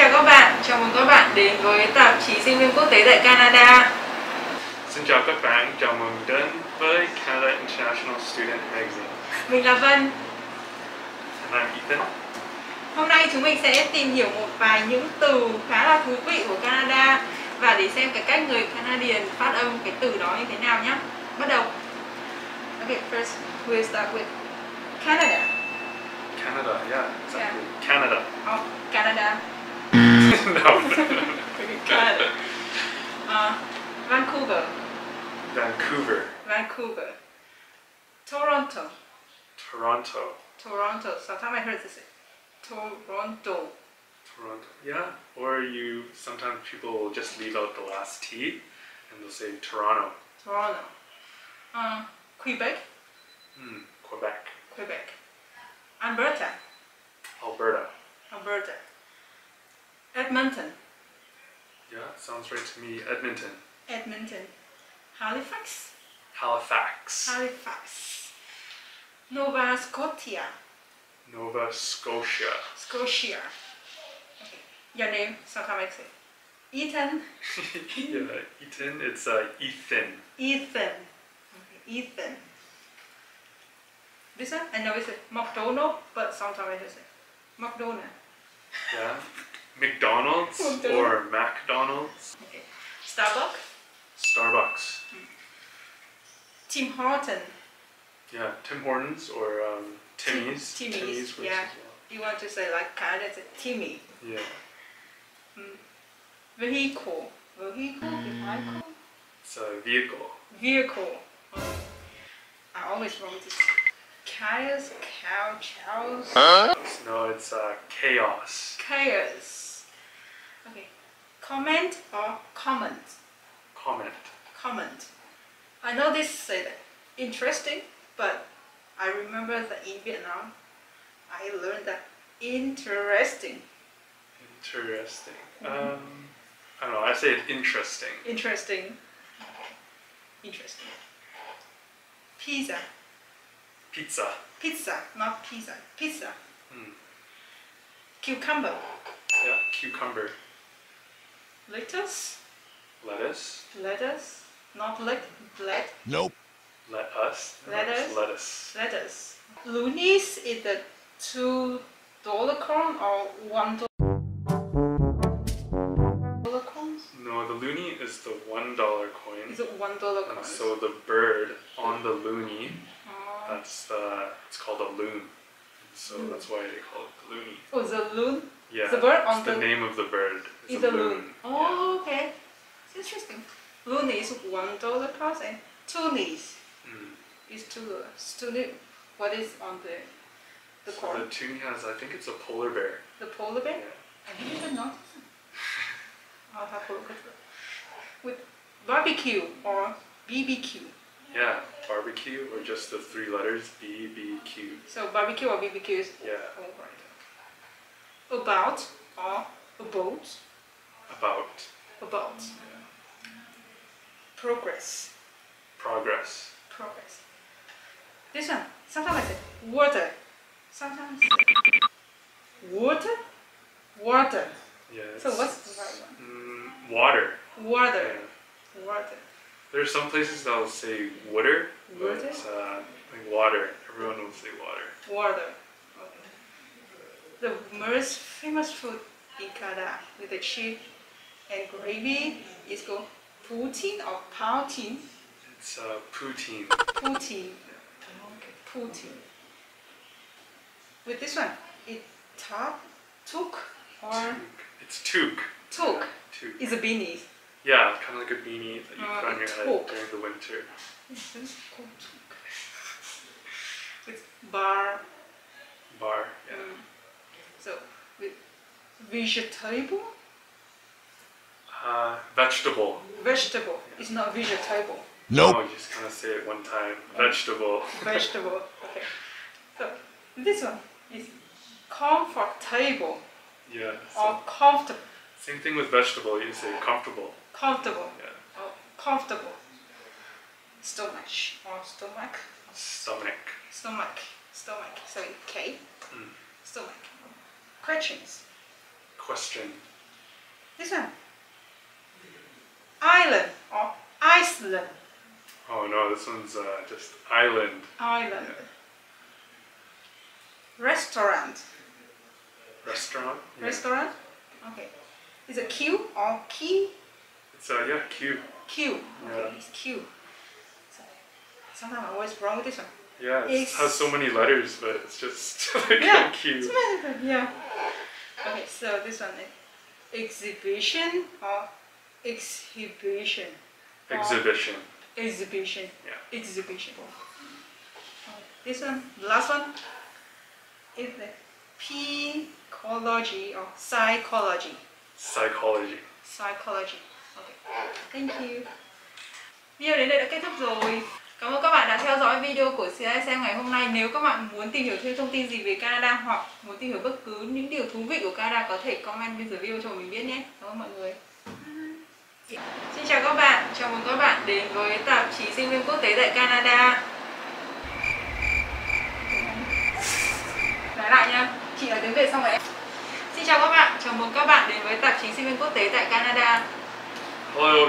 chào các bạn, chào mừng các bạn đến với tạp chí sinh viên quốc tế tại Canada. Xin chào các bạn, chào mừng đến với Canada International Student Magazine. Mình là Vân. And I'm Ethan. Hôm nay chúng mình sẽ tìm hiểu một vài những từ khá là thú vị của Canada và để xem cái cách người Canadian phát âm cái từ đó như thế nào nhé. Bắt đầu. Okay, first we'll start with Canada. Canada, yeah, exactly. Canada. Oh, Canada. No. Canada. Uh, Vancouver. Vancouver, Vancouver. Toronto. Toronto, Toronto. Sometimes I heard this. Toronto. Toronto. Yeah. Or you sometimes people will just leave out the last T and they'll say Toronto. Toronto. Uh, Quebec. Hmm. Quebec, Quebec. Alberta. Alberta. Alberta. Edmonton. Yeah, sounds right to me. Edmonton, Edmonton. Halifax. Halifax, Halifax. Nova Scotia. Nova Scotia. Scotia. Okay. Your name, sometimes I say. Ethan. yeah, Ethan. It's uh, Ethan. Ethan. Okay. Ethan. This one, I know it's a McDonald, but sometimes I just say McDonald. Yeah. McDonald's or McDonald's. Okay. Starbucks. Starbucks. Tim Horton. Yeah. Tim Hortons or um, Timmy's. Timmy's, Timmy's yeah. as You want to say like it's a Timmy. well. Yeah. Vehicle. Vehicle? Vehicle? It's a vehicle. Vehicle. Okay. I always wrong this. Chaos, cow, chows, No, it's uh, chaos. chaos. Okay. Comment or comment? Comment. Comment. I know this said interesting, but I remember that in Vietnam, I learned that interesting. Interesting. Mm-hmm. Um, I don't know. I say it interesting. Interesting. Interesting. Pizza. Pizza. Pizza, not pizza. Pizza. Hmm. Cucumber. Yeah. Cucumber. Lettuce. Lettuce. Lettuce. Not let. Let. Nope. Let us. No, it's Lettuce. Lettuce. Lettuce. Loonies is the two dollar coin or one dollar coins? No, the loonie is the one dollar coin. Is it one dollar coin? And so the bird on the loonie, Oh. that's the, it's called a loon. So hmm. that's why they call it the loonie. oh, the loon. Yeah. The bird on it's the, the- name of the bird. It's Is a a loon. loon. Oh, okay. It's interesting. Loon is one dollar cost and toonies Yeah. Mm. is two dollars. Toonie, what is on the the So coin? the toonie has, I think it's a polar bear. The polar bear? Yeah. I didn't even notice. I'll have a look at that. With barbecue or BBQ. Yeah, barbecue or just the three letters BBQ. So barbecue or BBQ is Yeah, alright. About or about. about About. Progress. progress. Progress. This one. Sometimes I say water. Sometimes water. Water. Yeah. So what's the right one? Mm, water. Water. Yeah. Water. There are some places that'll say water, but Water? uh, like water. Everyone will say water. Water. The most famous food in Canada with the cheese and gravy is called poutine or poutine. It's uh, poutine. Poutine. Okay, poutine. With this one, it top, took or It's toque. took Toque. is a beanie. Yeah, kind of like a beanie that you Uh, put on your head during the winter. This is called. With bar. Bar. Yeah. So vegetable, Uh, vegetable. vegetable It's not vegetable. Nope. Oh, you just kind of say it one time. Vegetable. vegetable. Okay. So this one is comfortable Yeah. So or comfortable. same thing with vegetable. You say comfortable. Comfortable Yeah. or comfortable. Stomach or stomach. Stomach. Stomach. Stomach. So in K. Mm. Stomach. Questions. Question. This one. Island or Iceland. Oh no, this one's uh, just island. Island. Restaurant. Restaurant? Yeah. Restaurant. Okay. Is it Q or key? It's uh, yeah, Q. Q. Okay, Yeah. it's Q. So, sometimes I'm always wrong with this one. Yeah, it has so many letters, but it's just like Yeah. Q. Yeah. Okay, so this one is exhibition or exhibition. Or Exhibition. exhibition. Yeah. Exhibition. Okay, This one, the last one, is the psychology or psychology. Psychology. Psychology. Okay. Thank you. Video đến đây đã kết thúc rồi. Cảm ơn các bạn đã theo dõi video của CISM ngày hôm nay. Nếu các bạn muốn tìm hiểu thêm thông tin gì về Canada hoặc muốn tìm hiểu bất cứ những điều thú vị của Canada có thể comment bên dưới video cho mình biết nhé. Cảm ơn mọi người. Xin chào các bạn, chào mừng các bạn đến với tạp chí sinh viên quốc tế tại Canada. Nói lại nha, chị nói tiếng Việt xong rồi em. Xin chào các bạn, chào mừng các bạn đến với tạp chí sinh viên quốc tế tại Canada. Hello.